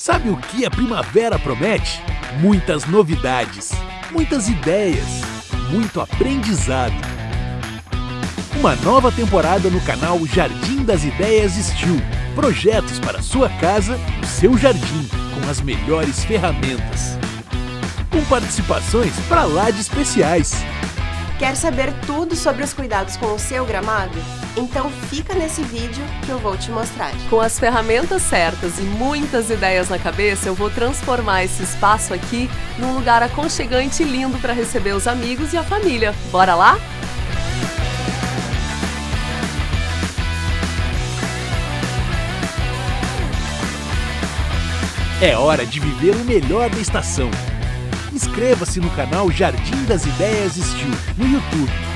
Sabe o que a primavera promete? Muitas novidades, muitas ideias, muito aprendizado. Uma nova temporada no canal Jardim das Ideias Steel. Projetos para sua casa e seu jardim, com as melhores ferramentas. Com participações para lá de especiais. Quer saber tudo sobre os cuidados com o seu gramado? Então fica nesse vídeo que eu vou te mostrar. Com as ferramentas certas e muitas ideias na cabeça, eu vou transformar esse espaço aqui num lugar aconchegante e lindo para receber os amigos e a família. Bora lá? É hora de viver o melhor da estação. Inscreva-se no canal Jardim das Ideias Steel no YouTube